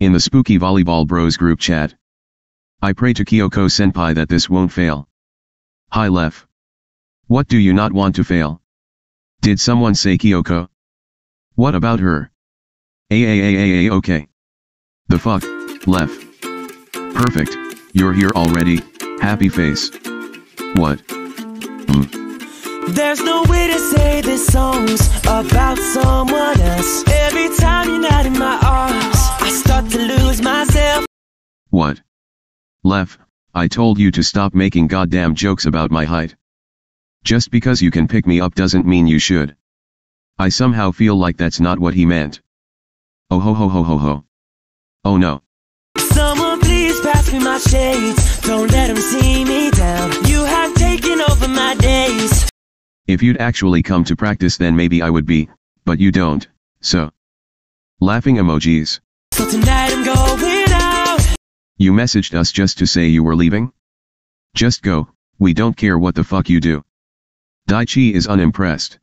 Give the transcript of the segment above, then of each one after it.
In the spooky volleyball bros group chat. I pray to Kyoko senpai that this won't fail. Hi Lev. What do you not want to fail? Did someone say Kyoko? What about her? AAAAA okay. The fuck, Lev. Perfect, you're here already, happy face. What? Hmm. There's no way to say this song's about someone else. Every time you're not in my What? Lev, I told you to stop making goddamn jokes about my height. Just because you can pick me up doesn't mean you should. I somehow feel like that's not what he meant. Oh ho ho ho ho ho. Oh no. Someone please pass me my shades. Don't let them see me down. You have taken over my days. If you'd actually come to practice then maybe I would be, but you don't, so. Laughing emojis. So tonight I'm going out. You messaged us just to say you were leaving? Just go, we don't care what the fuck you do. Daichi is unimpressed.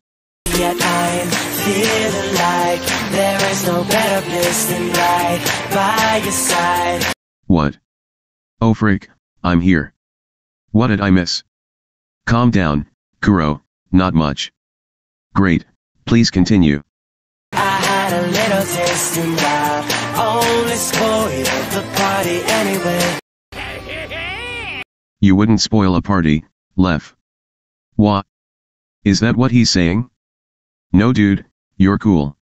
Yet I'm feeling like there is no better place than right by your side. What? Oh frick, I'm here. What did I miss? Calm down, Kuro, not much. Great, please continue. I had a little taste and I spoiled the party anyway. You wouldn't spoil a party, Lev. What? Is that what he's saying? No dude, you're cool.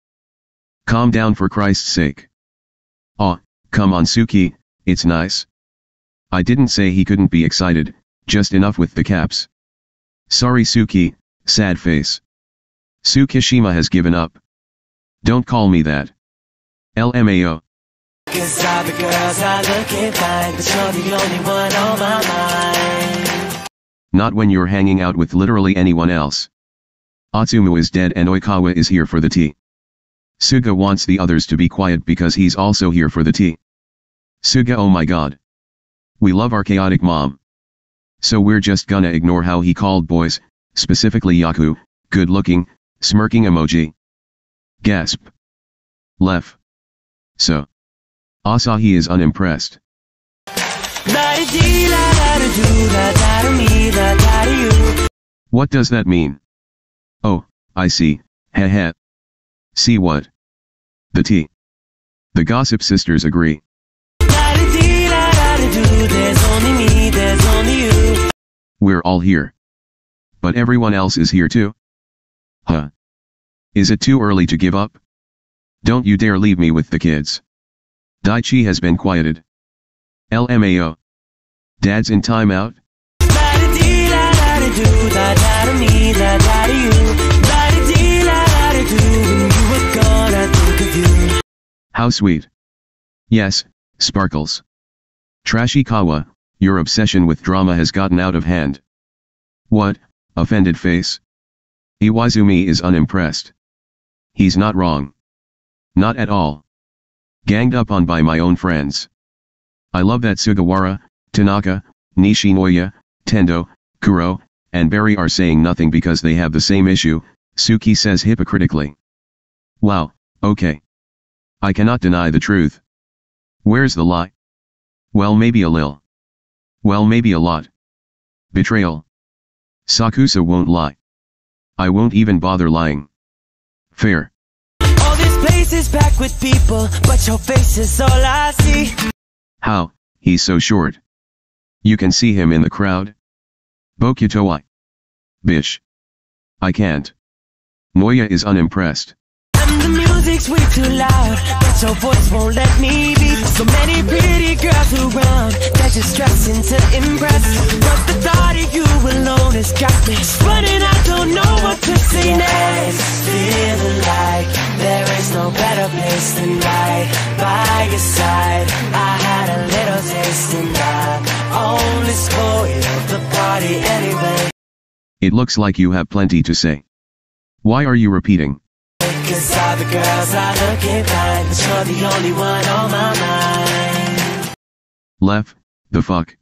Calm down for Christ's sake. Aw, come on Tsukki, it's nice. I didn't say he couldn't be excited, just enough with the caps. Sorry Tsukki, sad face. Tsukishima has given up. Don't call me that. LMAO. Cause all the girls are looking fine, but you're the only one on my mind. Not when you're hanging out with literally anyone else. Atsumu is dead and Oikawa is here for the tea. Suga wants the others to be quiet because he's also here for the tea. Suga oh my god. We love our chaotic mom. So we're just gonna ignore how he called boys, specifically Yaku, good looking, smirking emoji. Gasp. Lev. So. Asahi is unimpressed. What does that mean? Oh, I see, heh heh. See what? The tea. The gossip sisters agree. We're all here. But everyone else is here too? Huh. Is it too early to give up? Don't you dare leave me with the kids. Daichi has been quieted. LMAO. Dad's in timeout? How sweet. Yes, Sparkles. Trashikawa, your obsession with drama has gotten out of hand. What, offended face? Iwaizumi is unimpressed. He's not wrong. Not at all. Ganged up on by my own friends. I love that Sugawara, Tanaka, Nishinoya, Tendo, Kuro, and Barry are saying nothing because they have the same issue, Tsukki says hypocritically. Wow, okay. I cannot deny the truth. Where's the lie? Well maybe a lil. Well maybe a lot. Betrayal. Sakusa won't lie. I won't even bother lying. Fair. All this place is packed with people, but your face is all I see. How, he's so short. You can see him in the crowd. Bokutoi. Bish. I can't. Noya is unimpressed. And the music's way too loud, but your voice won't let me be. So many pretty girls around, they're just dressing to impress. But the thought of you alone has got me spinning. I your side. I had a little taste and I only spoiled the party anyway. It looks like you have plenty to say. Why are you repeating? Cause all the girls are looking fine, but you're the only one on my mind. Lev, the fuck?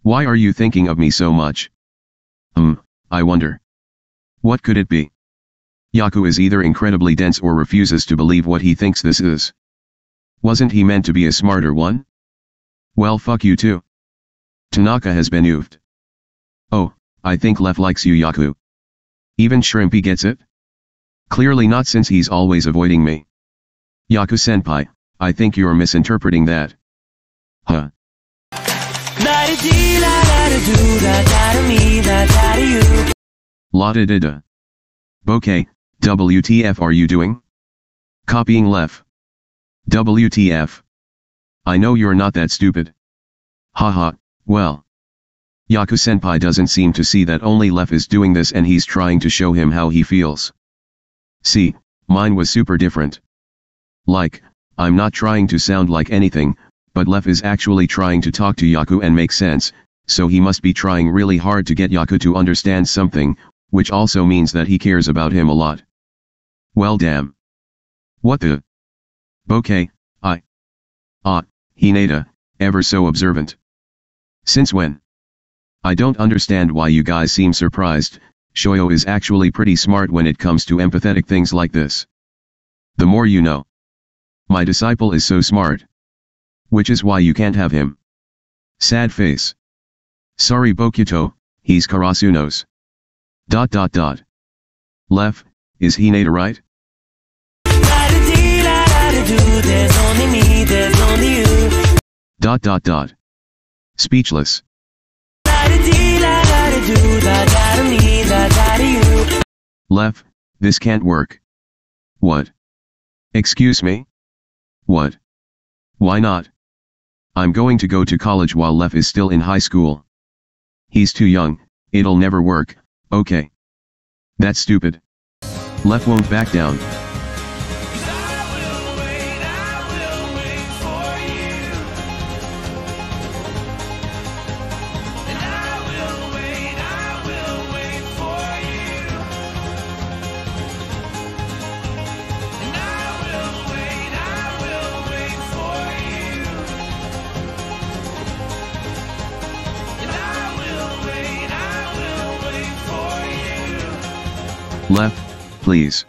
Why are you thinking of me so much? Um, I wonder. What could it be? Yaku is either incredibly dense or refuses to believe what he thinks this is. Wasn't he meant to be a smarter one? Well fuck you too. Tanaka has been oofed. Oh, I think Lev likes you Yaku. Even Shrimpy gets it? Clearly not since he's always avoiding me. Yaku senpai, I think you're misinterpreting that. Huh. La da da da. Bokeh, WTF are you doing? Copying Lev. WTF. I know you're not that stupid. Haha, well. Yaku senpai doesn't seem to see that only Lev is doing this and he's trying to show him how he feels. See, mine was super different. Like, I'm not trying to sound like anything, but Lev is actually trying to talk to Yaku and make sense, so he must be trying really hard to get Yaku to understand something, which also means that he cares about him a lot. Well damn. What the? Bokeh, I. Ah, Hinata, ever so observant. Since when? I don't understand why you guys seem surprised, Shoyo is actually pretty smart when it comes to empathetic things like this. The more you know. My disciple is so smart. Which is why you can't have him. Sad face. Sorry Bokuto, he's Karasuno's. Dot dot dot. Lev, is Hinata right? Dot dot dot. Speechless. Lev, this can't work. What? Excuse me? What? Why not? I'm going to go to college while Lev is still in high school. He's too young, it'll never work, okay. That's stupid. Lev won't back down. Lev, please.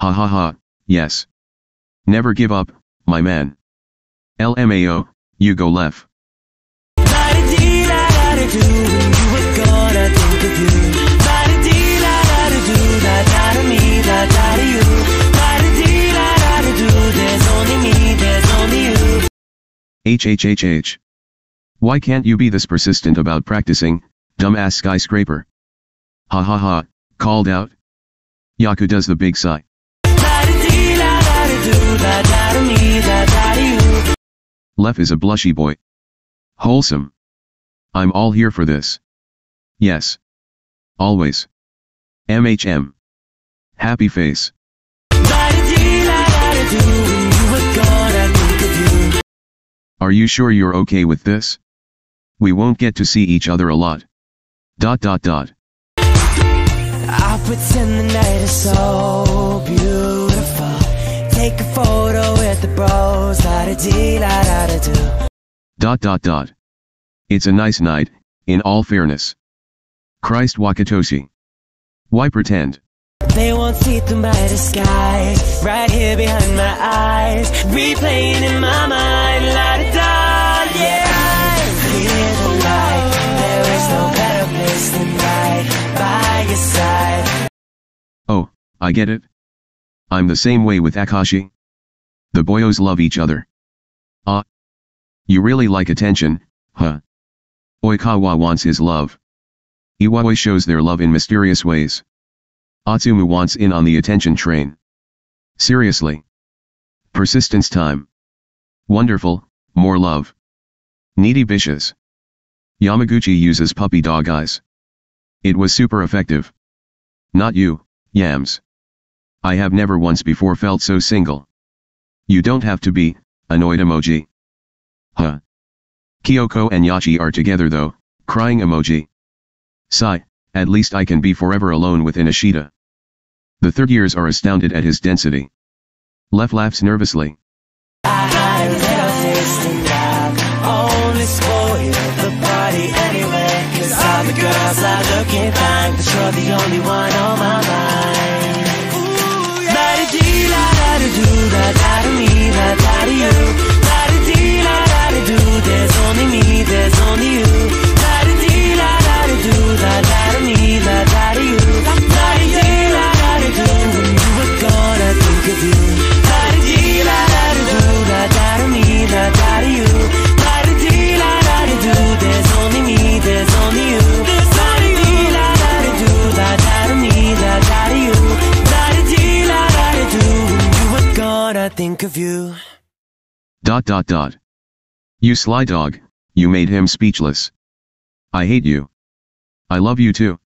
Ha ha ha, yes. Never give up, my man. LMAO, you go Lev. HHHH. Why can't you be this persistent about practicing, dumbass skyscraper? Ha ha ha, called out. Yaku does the big sigh. Lev is a blushy boy. Wholesome. I'm all here for this. Yes. Always. MHM. Happy face. Are you sure you're okay with this? We won't get to see each other a lot. Dot dot dot. Pretend the night is so beautiful. Take a photo with the bros, la da dee la da da do. Dot dot dot. It's a nice night, in all fairness. Christ Wakatoshi. Why pretend? They won't see through my disguise. Right here behind my eyes, replaying in my mind, Oh, I get it. I'm the same way with Akashi. The boyos love each other. Ah. You really like attention, huh? Oikawa wants his love. Iwaoi shows their love in mysterious ways. Atsumu wants in on the attention train. Seriously. Persistence time. Wonderful, more love. Needy bitches. Yamaguchi uses puppy dog eyes. It was super effective. Not you, Yams. I have never once before felt so single. You don't have to be, annoyed emoji. Huh. Kyoko and Yachi are together though, crying emoji. Sigh, at least I can be forever alone with Ennoshita. The third years are astounded at his density. Lev laughs nervously. all the girls I looking back, but you're the only one on my mind Ooh, yeah. la da dee la da do da da to me, da da you Dot dot dot. You sly dog, you made him speechless. I hate you. I love you too.